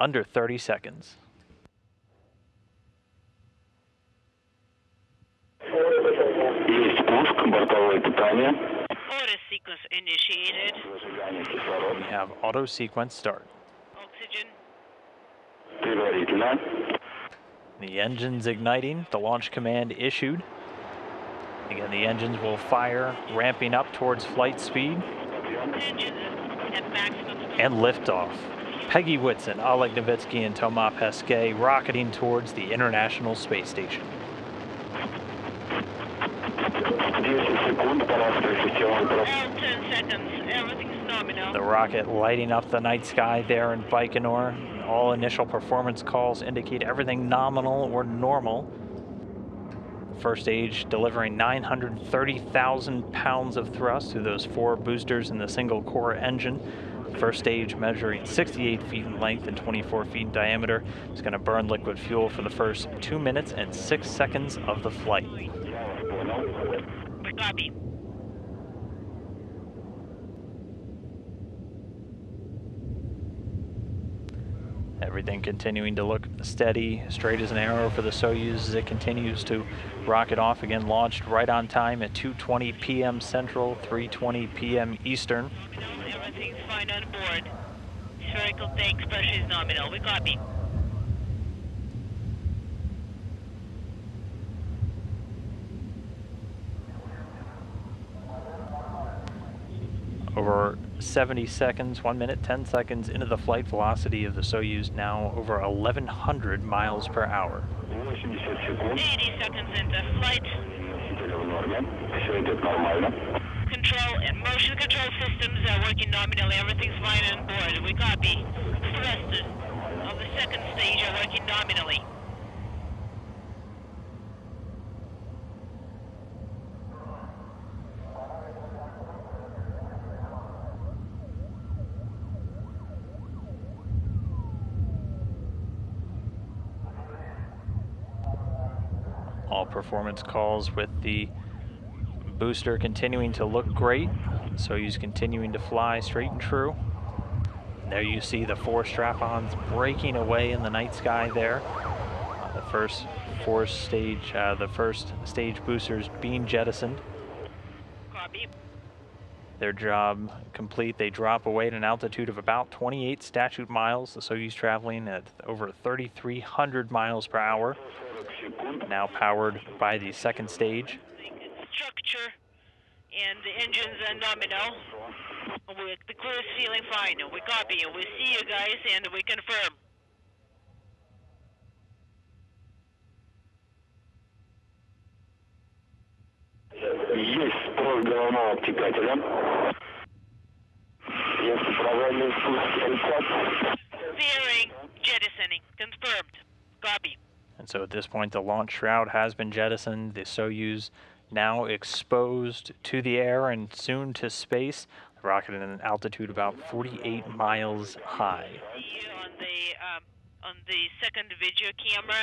under 30 seconds. Есть пуск, бортовое питание. Order sequence initiated. Зажигание кислорода. We have auto sequence start. Oxygen. Предварительно. The engine's igniting, the launch command issued. Again, the engines will fire, ramping up towards flight speed Engines at maximum speed. and liftoff. Peggy Whitson, Oleg Novitsky, and Thomas Pesquet rocketing towards the International Space Station. The rocket lighting up the night sky there in Baikonur. All initial performance calls indicate everything nominal or normal. First stage delivering 930,000 pounds of thrust through those four boosters and the single core engine. First stage measuring 68 feet in length and 24 feet in diameter. It's going to burn liquid fuel for the first two minutes and six seconds of the flight. Copy. Everything continuing to look steady, straight as an arrow for the Soyuz as it continues to rocket off again, launched right on time at 2.20 p.m. Central, 3.20 p.m. Eastern. Everything's fine on board. Spherical tank pressure is nominal. We copy. Over 70 seconds, 1 minute, 10 seconds into the flight velocity of the Soyuz, now over 1,100 miles per hour. 80 seconds into flight control and motion control systems are working nominally. Everything's fine on board. We copy. Thrusters of the second stage are working nominally. All performance calls with the Booster continuing to look great, so he's continuing to fly straight and true. There you see the four strap-ons breaking away in the night sky there. Uh, the first four stage, uh, the first stage boosters being jettisoned. Copy. Their job complete. They drop away at an altitude of about 28 statute miles. The Soyuz traveling at over 3,300 miles per hour, now powered by the second stage Structure and the engines are nominal. We, the crew is feeling fine. We copy. We see you guys and we confirm. Есть спрос головного обтекателя. Есть провальный спуск отрицать. Fairing, jettisoning. Confirmed. Copy. And so at this point, the launch shroud has been jettisoned. The Soyuz now exposed to the air and soon to space. The rocket at an altitude about 48 miles high. On the um, on the second video camera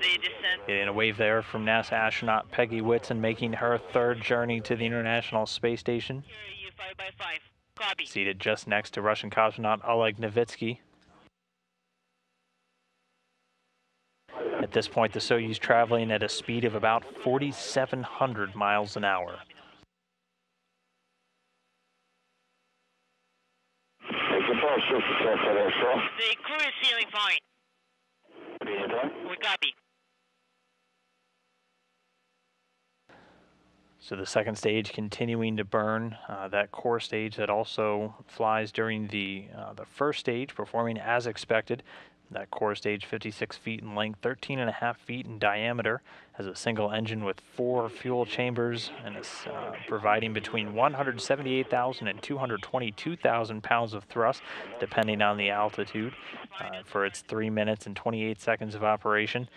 the descent. Getting a wave there from NASA astronaut Peggy Whitson making her third journey to the International Space Station. Five five. Seated just next to Russian cosmonaut Oleg Novitsky. At this point, the Soyuz traveling at a speed of about 4,700 miles an hour. The crew is feeling fine. We copy. So the second stage continuing to burn, uh, that core stage that also flies during the, uh, the first stage, performing as expected. That core stage, 56 feet in length, 13 and a half feet in diameter, has a single engine with four fuel chambers and is uh, providing between 178,000 and 222,000 pounds of thrust, depending on the altitude, uh, for its three minutes and 28 seconds of operation.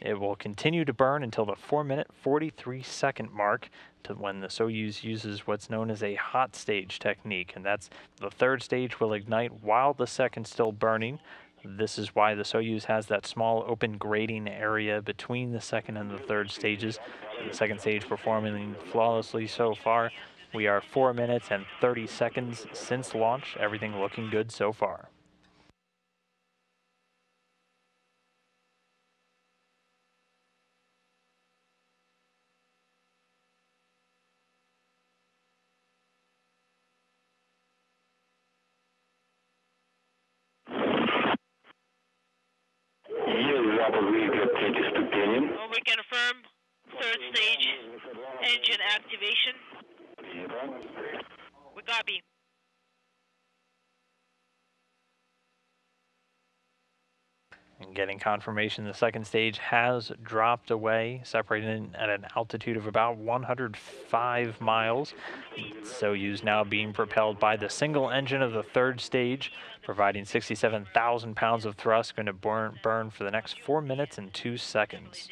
It will continue to burn until the 4 minute 43 second mark to when the Soyuz uses what's known as a hot stage technique. And that's the third stage will ignite while the second's still burning. This is why the Soyuz has that small open grating area between the second and the third stages. The second stage performing flawlessly so far. We are 4 minutes and 30 seconds since launch. Everything looking good so far. We confirm third stage engine activation. We copy. And getting confirmation the second stage has dropped away, separated at an altitude of about 105 miles. Soyuz now being propelled by the single engine of the third stage, providing 67,000 pounds of thrust, going to burn, burn for the next four minutes and two seconds.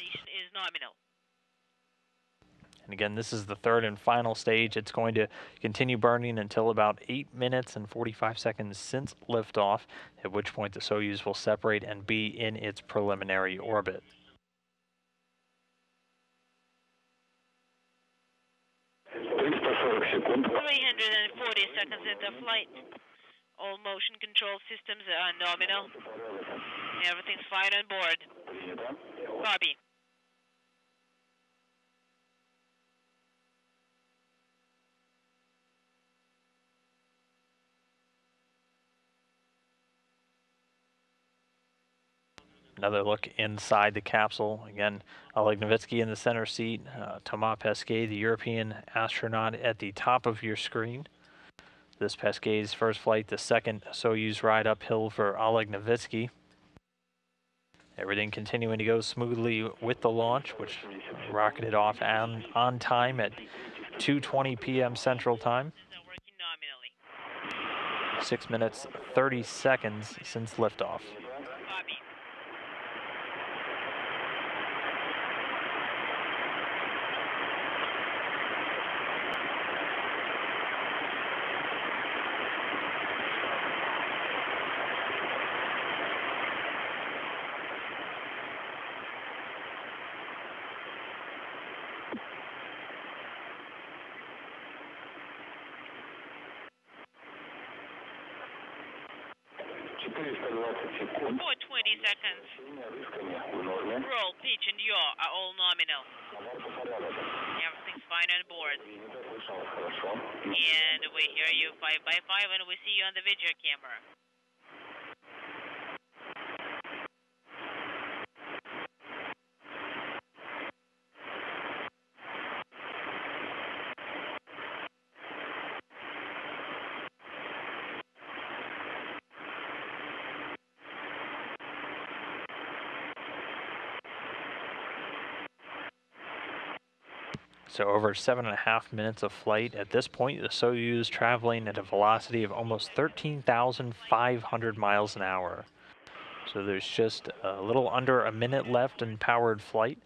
And again, this is the third and final stage. It's going to continue burning until about 8 minutes and 45 seconds since liftoff, at which point the Soyuz will separate and be in its preliminary orbit. Three hundred and forty seconds into flight. All motion control systems are nominal. Everything's fine on board. Bobby. Another look inside the capsule. Again, Oleg Novitsky in the center seat, uh, Thomas Pesquet, the European astronaut, at the top of your screen. This Pesquet's first flight, the second Soyuz ride uphill for Oleg Novitsky. Everything continuing to go smoothly with the launch, which rocketed off on, on time at 2:20 p.m. Central Time. Six minutes 30 seconds since liftoff. Copy. For 20 seconds. Roll, pitch, and yaw are all nominal. Everything's fine on board. And we hear you 5 by 5 and we see you on the video camera. So over seven and a half minutes of flight. At this point, the Soyuz traveling at a velocity of almost 13,500 miles an hour. So there's just a little under a minute left in powered flight.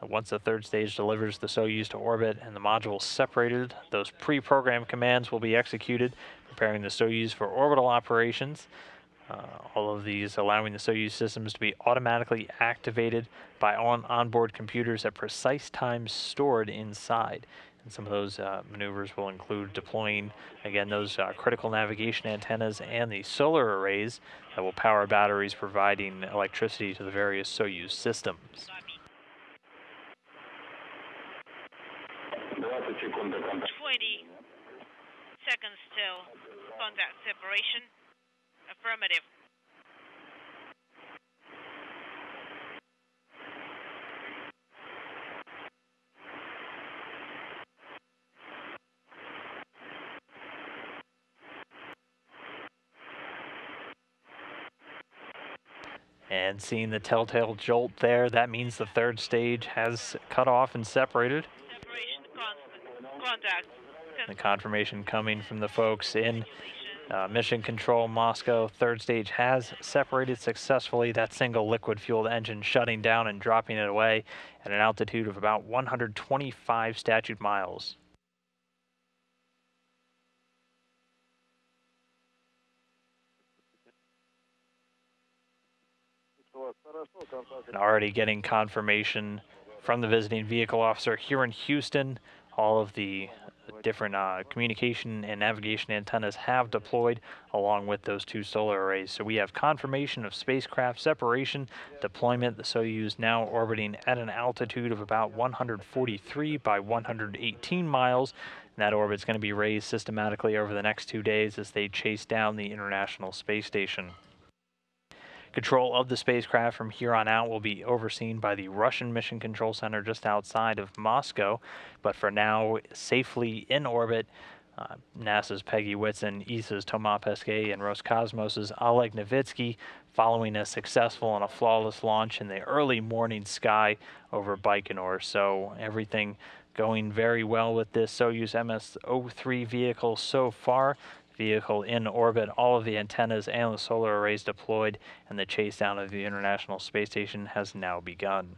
Once the third stage delivers the Soyuz to orbit and the module separated, those pre-programmed commands will be executed, preparing the Soyuz for orbital operations. Uh, all of these allowing the Soyuz systems to be automatically activated by on onboard computers at precise times stored inside. And some of those uh, maneuvers will include deploying, again, those uh, critical navigation antennas and the solar arrays that will power batteries providing electricity to the various Soyuz systems. Twenty seconds till contact separation. Affirmative. And seeing the telltale jolt there, that means the third stage has cut off and separated. Separation. Contact. The confirmation coming from the folks in. Uh, Mission Control Moscow. Third stage has separated successfully. That single liquid fueled engine shutting down and dropping it away at an altitude of about 125 statute miles. And already getting confirmation from the visiting vehicle officer here in Houston. All of the different uh, communication and navigation antennas have deployed along with those two solar arrays. So we have confirmation of spacecraft separation, deployment. The Soyuz now orbiting at an altitude of about 143 by 118 miles. And that orbit's going to be raised systematically over the next two days as they chase down the International Space Station. Control of the spacecraft from here on out will be overseen by the Russian Mission Control Center just outside of Moscow, but for now, safely in orbit. Uh, NASA's Peggy Whitson, ESA's Thomas Pesquet, and Roscosmos's Oleg Novitsky, following a successful and a flawless launch in the early morning sky over Baikonur. So everything going very well with this Soyuz MS-03 vehicle so far vehicle in orbit, all of the antennas and the solar arrays deployed, and the chase down of the International Space Station has now begun.